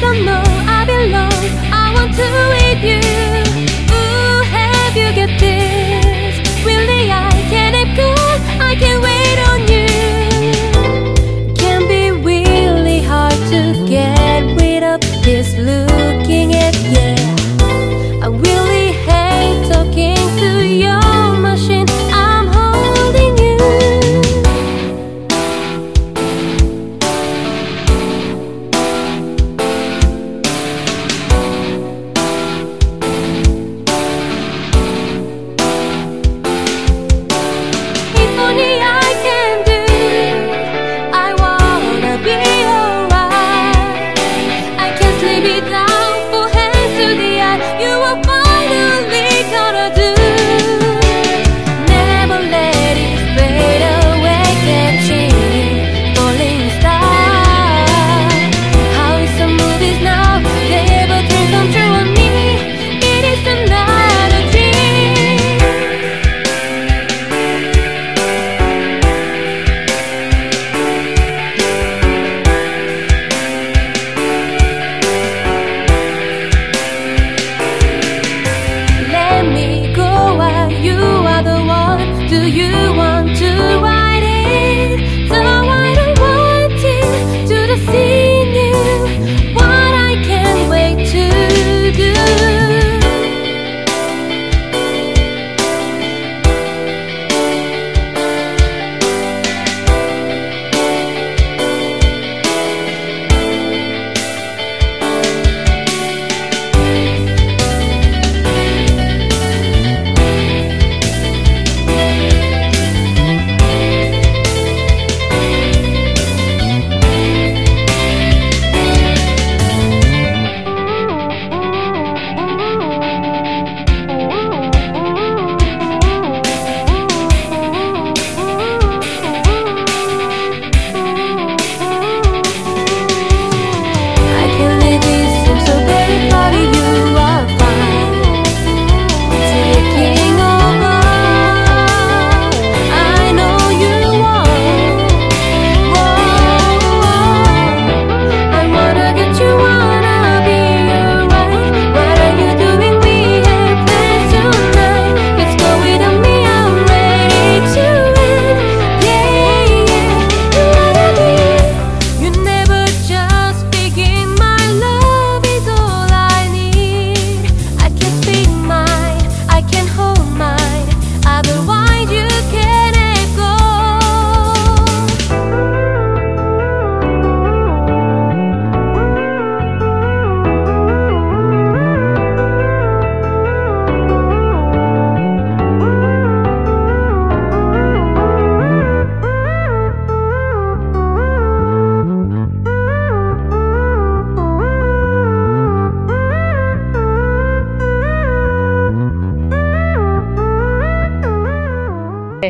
don't know I belong I want to with you. Ooh, have you this? Really I can't I can't wait on you. Can be really hard to get rid of.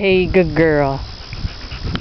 Yay, good girl.